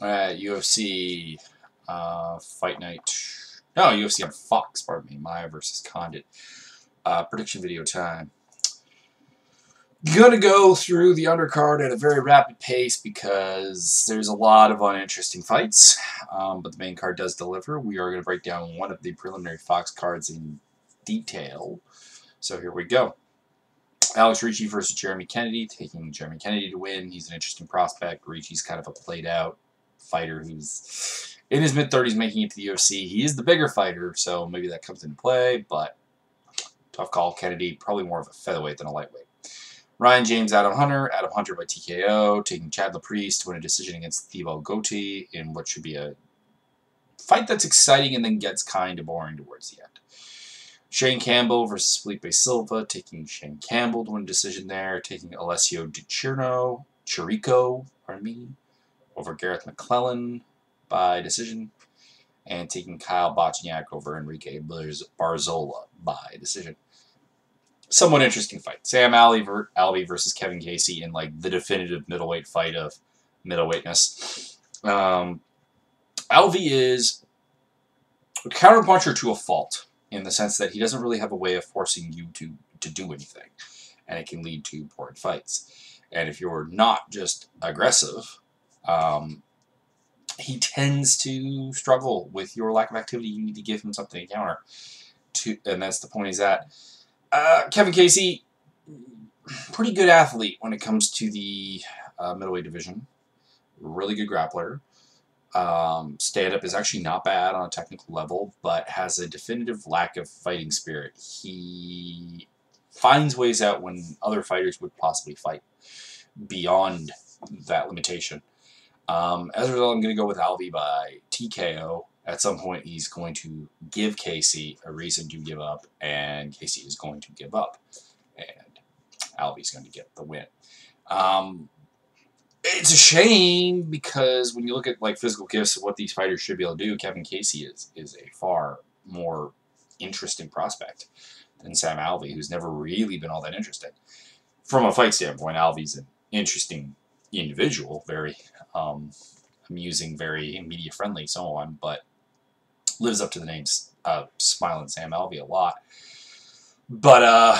uh, UFC uh, Fight Night. No, UFC on Fox, pardon me. Maia versus Condit. Uh, prediction video time. Gonna go through the undercard at a very rapid pace because there's a lot of uninteresting fights, um, but the main card does deliver. We are going to break down one of the preliminary Fox cards in detail. So here we go. Alex Ricci versus Jeremy Kennedy, taking Jeremy Kennedy to win. He's an interesting prospect. Ricci's kind of a played out fighter who's in his mid 30s making it to the UFC. He is the bigger fighter, so maybe that comes into play, but tough call. Kennedy, probably more of a featherweight than a lightweight. Ryan Janes, Adam Hunter, Adam Hunter by TKO, taking Chad Laprise to win a decision against Thibault Gouti in what should be a fight that's exciting and then gets kind of boring towards the end. Shane Campbell versus Felipe Silva, taking Shane Campbell to win a decision there, taking Alessio Di Chirno, Chirico, pardon me, over Garreth McLellan by decision, and taking Kyle Bochniak over Enrique Barzola by decision somewhat interesting fight. Sam Alvey, versus Kevin Casey in like the definitive middleweight fight of middleweightness. Um, Alvey is a counterpuncher to a fault in the sense that he doesn't really have a way of forcing you to to do anything, and it can lead to boring fights. And if you're not just aggressive, um, he tends to struggle with your lack of activity. You need to give him something to counter. To, and that's the point he's at. Uh, Kevin Casey, pretty good athlete when it comes to the uh, middleweight division. Really good grappler. Um, stand up is actually not bad on a technical level, but has a definitive lack of fighting spirit. He finds ways out when other fighters would possibly fight beyond that limitation. Um, as a result, I'm going to go with Alvey by TKO at some point he's going to give Casey a reason to give up, and Casey is going to give up, and Alvey's going to get the win. Um, it's a shame because when you look at like physical gifts of what these fighters should be able to do, Kevin Casey is is a far more interesting prospect than Sam Alvey, who's never really been all that interesting. From a fight standpoint, Alvey's an interesting individual, very um, amusing, very media friendly, so on, but lives up to the names uh, Smiling Sam Alvey a lot. But uh,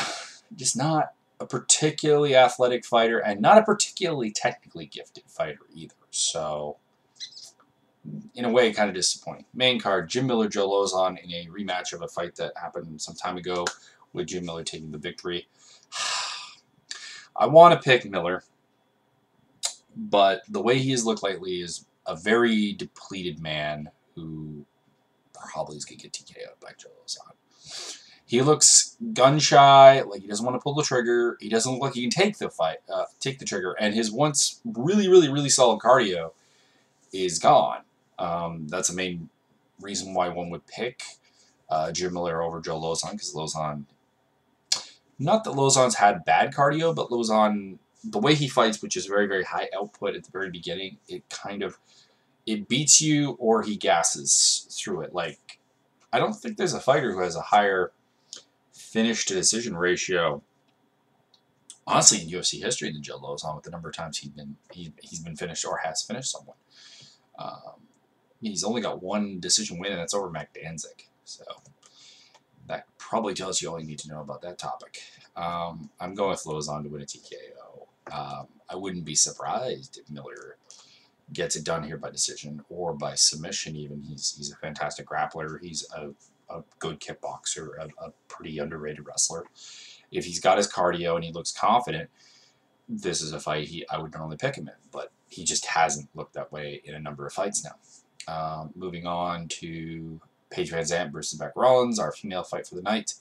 just not a particularly athletic fighter and not a particularly technically gifted fighter either. So, in a way, kind of disappointing. Main card, Jim Miller, Joe Lauzon in a rematch of a fight that happened some time ago with Jim Miller taking the victory. I want to pick Miller, but the way he has looked lately is a very depleted man who probably is going to get TKO'd by Joe Lauzon. He looks gun shy, like he doesn't want to pull the trigger. He doesn't look like he can take the fight, uh, take the trigger. And his once really, really, really solid cardio is gone. Um, that's the main reason why one would pick uh, Jim Miller over Joe Lauzon because Lauzon, not that Lauzon's had bad cardio, but Lauzon, the way he fights, which is very, very high output at the very beginning, it kind of it beats you or he gasses through it. Like, I don't think there's a fighter who has a higher finish to decision ratio, honestly, in UFC history than Joe Lauzon with the number of times he's been he, he's been finished or has finished someone. Um, he's only got one decision win, and that's over Mac Danzig. So that probably tells you all you need to know about that topic. Um, I'm going with Lauzon to win a TKO. Um, I wouldn't be surprised if Miller gets it done here by decision or by submission even. He's, he's a fantastic grappler. He's a, a good kickboxer, a, a pretty underrated wrestler. If he's got his cardio and he looks confident, this is a fight he I would normally pick him in, but he just hasn't looked that way in a number of fights now. Um, moving on to Paige VanZant versus Bec Rawlings, our female fight for the night.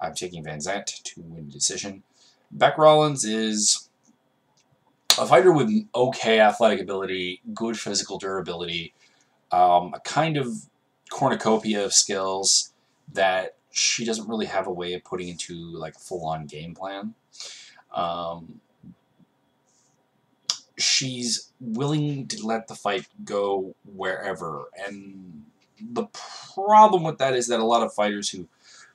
I'm taking VanZant to win the decision. Bec Rawlings is a fighter with okay athletic ability, good physical durability, um, a kind of cornucopia of skills that she doesn't really have a way of putting into like a full-on game plan. Um, she's willing to let the fight go wherever, and the problem with that is that a lot of fighters who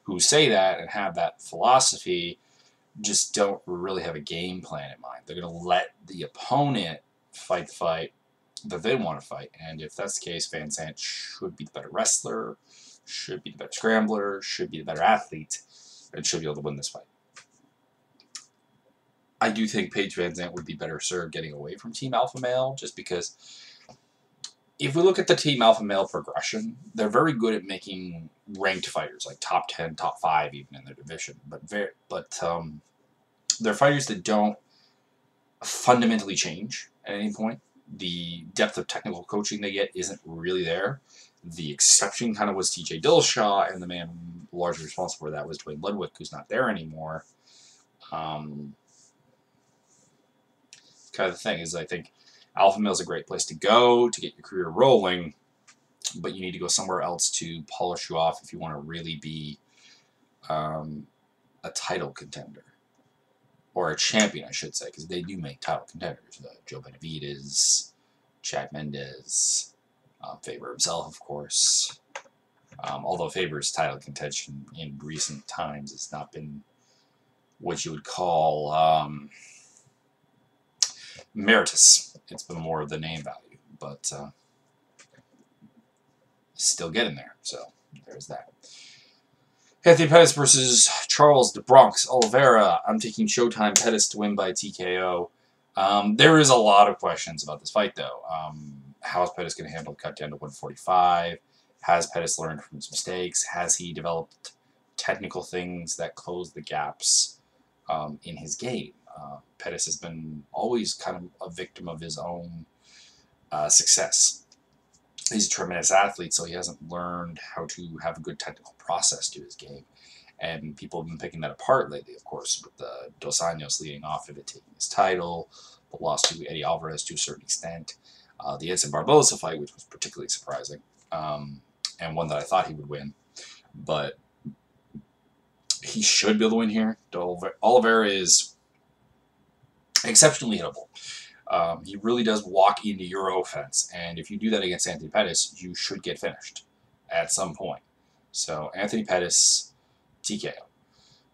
who say that and have that philosophy just don't really have a game plan in mind. They're going to let the opponent fight the fight, that they want to fight. And if that's the case, Van Zant should be the better wrestler, should be the better scrambler, should be the better athlete, and should be able to win this fight. I do think Paige Van Zant would be better served getting away from Team Alpha Male, just because if we look at the Team Alpha Male progression, they're very good at making ranked fighters, like top 10, top 5 even in their division. But very, but um, they're fighters that don't fundamentally change at any point. The depth of technical coaching they get isn't really there. The exception kind of was TJ Dillashaw, and the man largely responsible for that was Duane Ludwig, who's not there anymore. Um, kind of the thing is, I think Alpha Male is a great place to go to get your career rolling, but you need to go somewhere else to polish you off if you want to really be um, a title contender or a champion, I should say, because they do make title contenders. Uh, Joe Benavidez, Chad Mendes, um, Faber himself, of course. Um, although Faber's title contention in recent times has not been what you would call um, meritus. It's been more of the name value, but uh, still getting there. So there's that. Anthony Pettis versus Charles do Bronx Oliveira. I'm taking Showtime Pettis to win by TKO. Um, there is a lot of questions about this fight, though. Um, how is Pettis going to handle the cut down to 145? Has Pettis learned from his mistakes? Has he developed technical things that close the gaps um, in his game? Uh, Pettis has been always kind of a victim of his own uh, success he's a tremendous athlete, so he hasn't learned how to have a good technical process to his game. And people have been picking that apart lately, of course, with the Dos Anjos leading off of it, taking his title, the loss to Eddie Alvarez to a certain extent, uh, the Edson Barboza fight, which was particularly surprising, um, and one that I thought he would win. But he should be able to win here. Oliveira is exceptionally hittable. Um, he really does walk into your offense, and if you do that against Anthony Pettis, you should get finished at some point. So Anthony Pettis, TKO.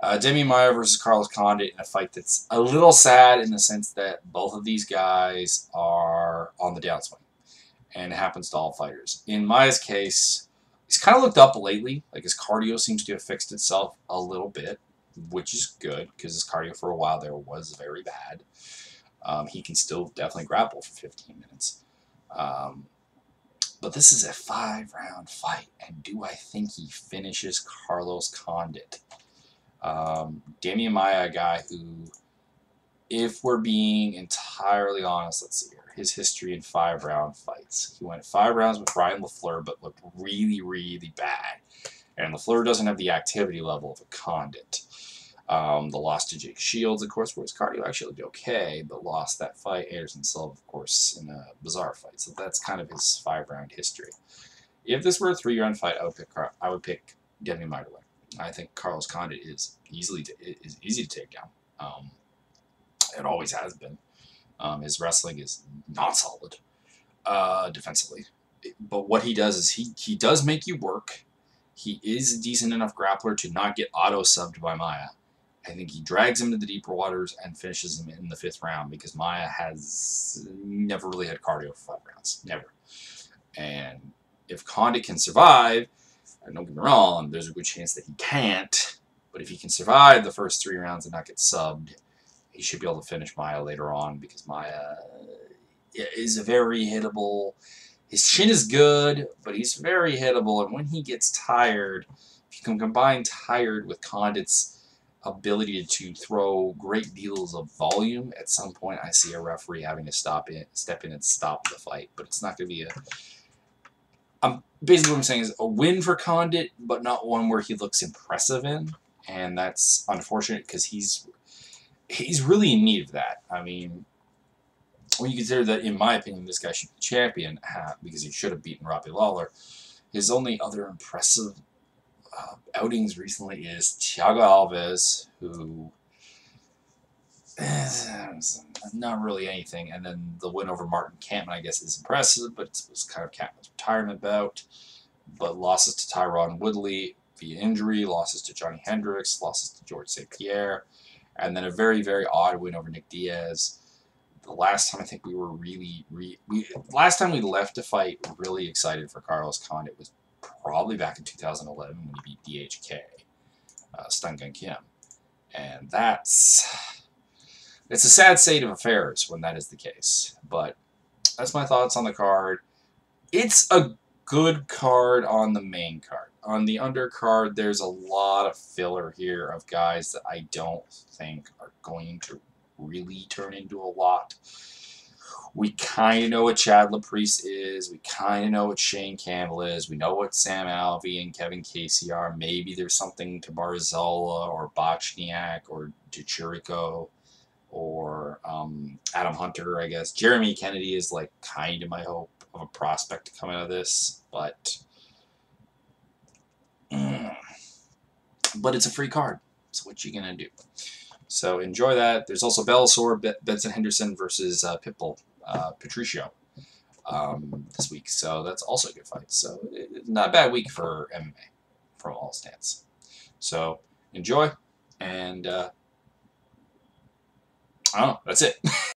Uh, Demian Maia versus Carlos Condit in a fight that's a little sad in the sense that both of these guys are on the downswing, and it happens to all fighters. In Maia's case, he's kind of looked up lately. Like his cardio seems to have fixed itself a little bit, which is good because his cardio for a while there was very bad um, he can still definitely grapple for 15 minutes. Um, but this is a five round fight, and do I think he finishes Carlos Condit? Um, Demian Maia, a guy who, if we're being entirely honest, let's see here, his history in five round fights. He went five rounds with Ryan LaFlare, but looked really, really bad. And LaFlare doesn't have the activity level of a Condit. Um, the loss to Jake Shields, of course, where his cardio actually looked okay, but lost that fight. Anderson Silva, of course, in a bizarre fight. So that's kind of his five-round history. If this were a three-round fight, I would pick I would pick Demi win. I think Carlos Condit is easily to, is easy to take down. Um, it always has been. Um, his wrestling is not solid uh, defensively, but what he does is he he does make you work. He is a decent enough grappler to not get auto subbed by Maia. I think he drags him to the deeper waters and finishes him in the fifth round because Maia has never really had cardio for five rounds. Never. And if Condit can survive, and don't get me wrong, there's a good chance that he can't, but if he can survive the first three rounds and not get subbed, he should be able to finish Maia later on because Maia is a very hittable. His chin is good, but he's very hittable, and when he gets tired, if you can combine tired with Condit's ability to throw great deals of volume. At some point, I see a referee having to stop in, step in and stop the fight, but it's not going to be a. I'm basically what I'm saying is a win for Condit, but not one where he looks impressive in, and that's unfortunate because he's he's really in need of that. I mean, when you consider that, in my opinion, this guy should be champion because he should have beaten Robbie Lawler. His only other impressive uh, outings recently is Thiago Alves, who not really anything, and then the win over Martin Kampmann, I guess, is impressive, but it was kind of Kampmann's retirement bout. But losses to Tyron Woodley via injury, losses to Johnny Hendricks, losses to George St. Pierre, and then a very, very odd win over Nick Diaz. The last time I think we were really, re, we last time we left a fight really excited for Carlos Condit was probably back in 2011 when he beat DHK, uh, Stun Gun Kim, and that's it's a sad state of affairs when that is the case. But that's my thoughts on the card. It's a good card on the main card. On the undercard, there's a lot of filler here of guys that I don't think are going to really turn into a lot. We kind of know what Chad Laprise is. We kind of know what Shane Campbell is. We know what Sam Alvey and Kevin Casey are. Maybe there's something to Barzola or Bochniak or Chirico or um, Adam Hunter, I guess. Jeremy Kennedy is like kind of my hope of a prospect to come out of this, but mm, but it's a free card. So what you gonna do? So enjoy that. There's also Bellator, Benson Henderson versus uh, Pitbull, uh, Patricio um, this week. So that's also a good fight. So not a bad week for MMA from all stance. So enjoy and. Uh, Oh, that's it.